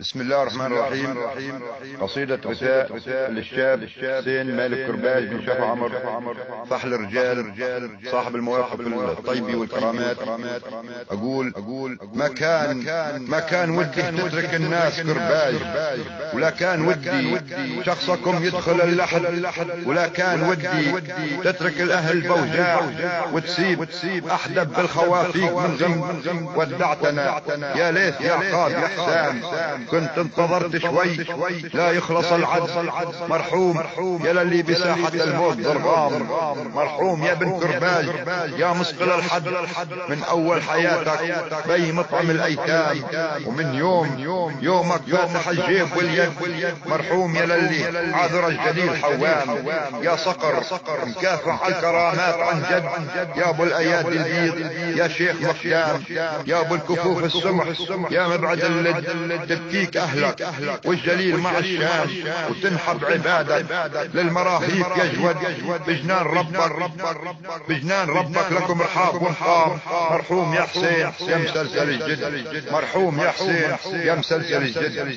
بسم الله الرحمن الرحيم. قصيدة رثاء للشاب حسين مالك كرباج بن شفا عمر. فحل الرجال صاحب المواقف الطيبة والكرامات. أقول أقول ما كان ما كان ودي تترك الناس كرباج. ولا كان ودي شخصكم يدخل اللحد ولا كان ودي تترك الأهل بوجاع وتسيب أحدب بالخوافيق من غم ودعتنا. يا ليت يا قاضي يا حسام. كنت انتظرت شوي. لا يخلص العد مرحوم. يا للي بساحة الموت ضرغام مرحوم يا بن كرباج. يا مسقل الحد. من أول حياتك بي مطعم الأيتام. ومن يوم يومك فاتح الجيب واليد مرحوم يا للي عذر الجليل حوام. يا صقر مكافح على الكرامات عن جد. يا أبو الايادي البيض يا شيخ مقدام. يا أبو الكفوف السمح يا مبعد اللد تبكيك أهلك والجليل مع الشام. وتنحب عبادك للمراهيب يجود. بجنان ربك بجنان ربك لكم رحاب وانقام مرحوم يا حسين يا مسلسل الجد. مرحوم يا حسين يا مسلسل الجد.